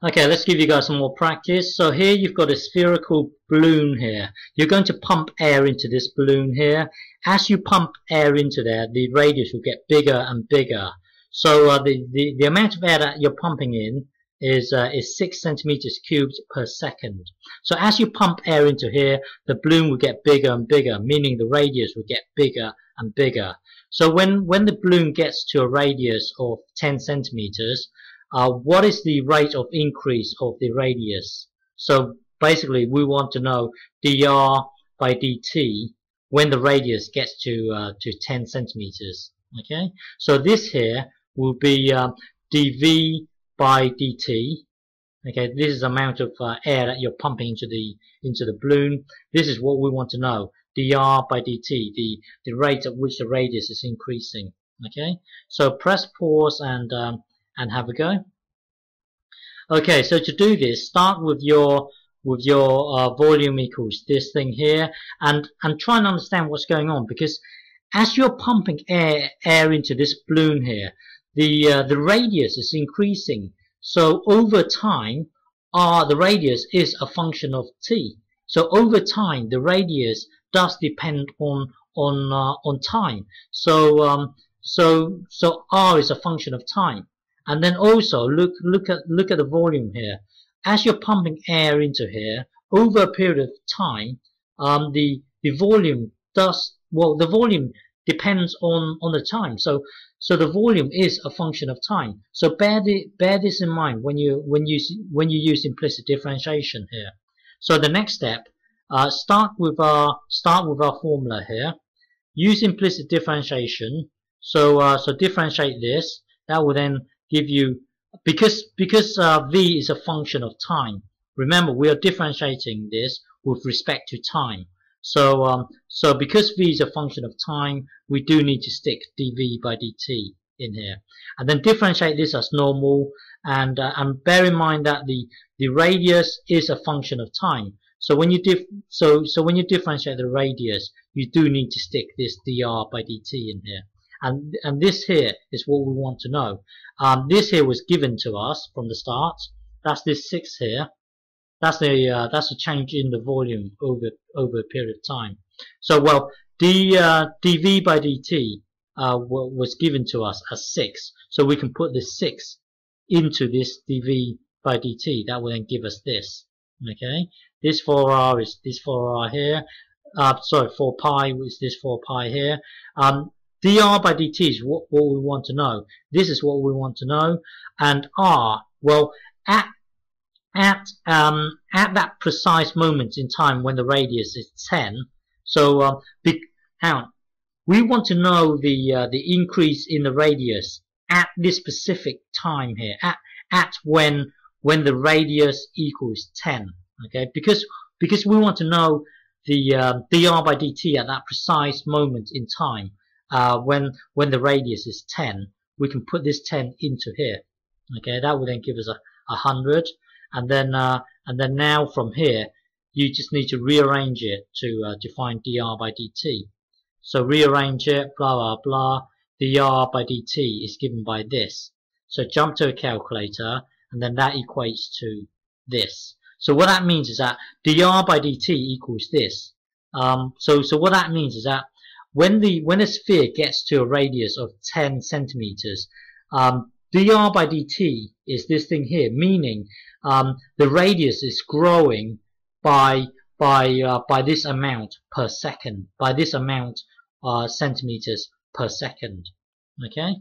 Okay, let's give you guys some more practice. So here you've got a spherical balloon here. You're going to pump air into this balloon here. As you pump air into there, the radius will get bigger and bigger. So uh, the, the, the amount of air that you're pumping in is, uh, is 6 centimeters cubed per second. So as you pump air into here, the balloon will get bigger and bigger, meaning the radius will get bigger and bigger. So when, when the balloon gets to a radius of 10 centimeters, uh, what is the rate of increase of the radius? So basically we want to know dr by dt when the radius gets to uh, to 10 centimeters. Okay, so this here will be uh, dv by dt. Okay, this is the amount of uh, air that you're pumping into the into the balloon. This is what we want to know dr by dt, the the rate at which the radius is increasing. Okay, so press pause and um, and have a go. Okay, so to do this, start with your with your uh, volume equals this thing here, and and try and understand what's going on because as you're pumping air air into this balloon here, the uh, the radius is increasing. So over time, uh, the radius is a function of t. So over time, the radius does depend on on uh, on time. So um, so so r is a function of time. And then also look look at look at the volume here. As you're pumping air into here, over a period of time, um, the the volume does well. The volume depends on on the time. So so the volume is a function of time. So bear the, bear this in mind when you when you when you use implicit differentiation here. So the next step, uh, start with our start with our formula here. Use implicit differentiation. So uh, so differentiate this. That will then give you because because uh, v is a function of time. Remember, we are differentiating this with respect to time. So um, so because v is a function of time, we do need to stick dv by dt in here, and then differentiate this as normal. And uh, and bear in mind that the the radius is a function of time. So when you dif so so when you differentiate the radius, you do need to stick this dr by dt in here. And, and this here is what we want to know. Um, this here was given to us from the start. That's this 6 here. That's the uh, that's a change in the volume over over a period of time. So well, d uh, dv by dt uh, was given to us as 6. So we can put this 6 into this dv by dt. That will then give us this. Okay, this 4r is this 4r here. Uh, sorry, 4 pi is this 4 pi here. Um, dr by dt is what, what we want to know. This is what we want to know. And r, well, at at um, at that precise moment in time when the radius is 10, so um, on, we want to know the uh, the increase in the radius at this specific time here, at at when when the radius equals 10. Okay, because because we want to know the uh, dr by dt at that precise moment in time uh, when when the radius is 10 we can put this 10 into here. Okay that will then give us a, a hundred. And then uh, and then now from here you just need to rearrange it to uh, to find dr by dt. So rearrange it blah blah blah. dr by dt is given by this. So jump to a calculator and then that equates to this. So what that means is that dr by dt equals this. Um, so so what that means is that when the when a sphere gets to a radius of 10 centimeters, um, dr by dt is this thing here, meaning um, the radius is growing by by uh, by this amount per second, by this amount uh, centimeters per second. Okay.